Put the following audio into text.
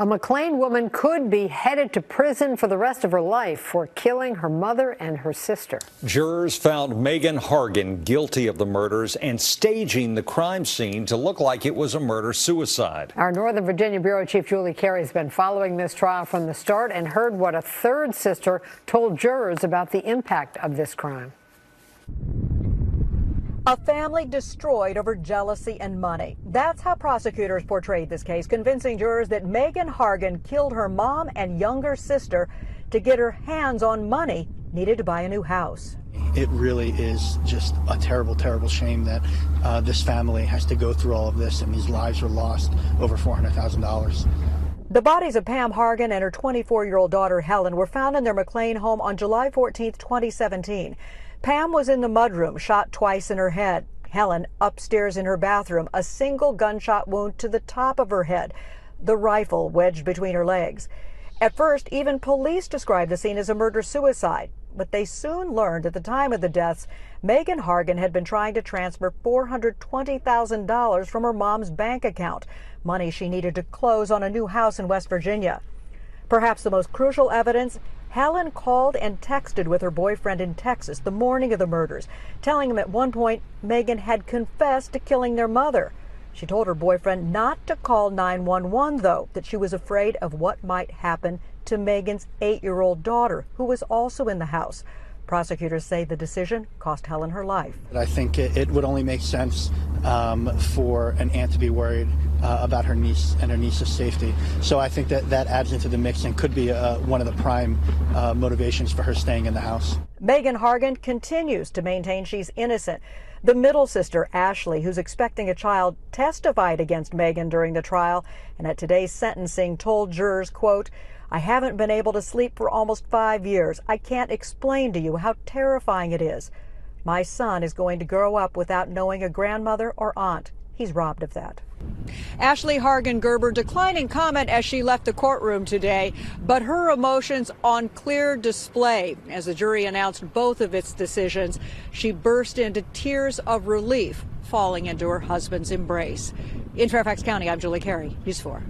A McLean woman could be headed to prison for the rest of her life for killing her mother and her sister. Jurors found Megan Hargan guilty of the murders and staging the crime scene to look like it was a murder suicide. Our Northern Virginia Bureau Chief Julie Carey has been following this trial from the start and heard what a third sister told jurors about the impact of this crime. A family destroyed over jealousy and money. That's how prosecutors portrayed this case, convincing jurors that Megan Hargan killed her mom and younger sister to get her hands on money needed to buy a new house. It really is just a terrible, terrible shame that uh, this family has to go through all of this and these lives were lost over $400,000. The bodies of Pam Hargan and her 24 year old daughter Helen were found in their McLean home on July 14, 2017. Pam was in the mudroom, shot twice in her head. Helen upstairs in her bathroom, a single gunshot wound to the top of her head, the rifle wedged between her legs. At first, even police described the scene as a murder suicide, but they soon learned at the time of the deaths, Megan Hargan had been trying to transfer $420,000 from her mom's bank account, money she needed to close on a new house in West Virginia. Perhaps the most crucial evidence Helen called and texted with her boyfriend in Texas the morning of the murders, telling him at one point Megan had confessed to killing their mother. She told her boyfriend not to call 911, though, that she was afraid of what might happen to Megan's eight year old daughter, who was also in the house. Prosecutors say the decision cost Helen her life. I think it, it would only make sense um, for an aunt to be worried uh, about her niece and her niece's safety. So I think that that adds into the mix and could be uh, one of the prime uh, motivations for her staying in the house. Megan Hargan continues to maintain she's innocent. The middle sister, Ashley, who's expecting a child, testified against Megan during the trial and at today's sentencing told jurors, quote, I haven't been able to sleep for almost five years. I can't explain to you how terrifying it is. My son is going to grow up without knowing a grandmother or aunt. He's robbed of that. Ashley Hargan Gerber declining comment as she left the courtroom today, but her emotions on clear display. As the jury announced both of its decisions, she burst into tears of relief, falling into her husband's embrace. In Fairfax County, I'm Julie Carey, News 4.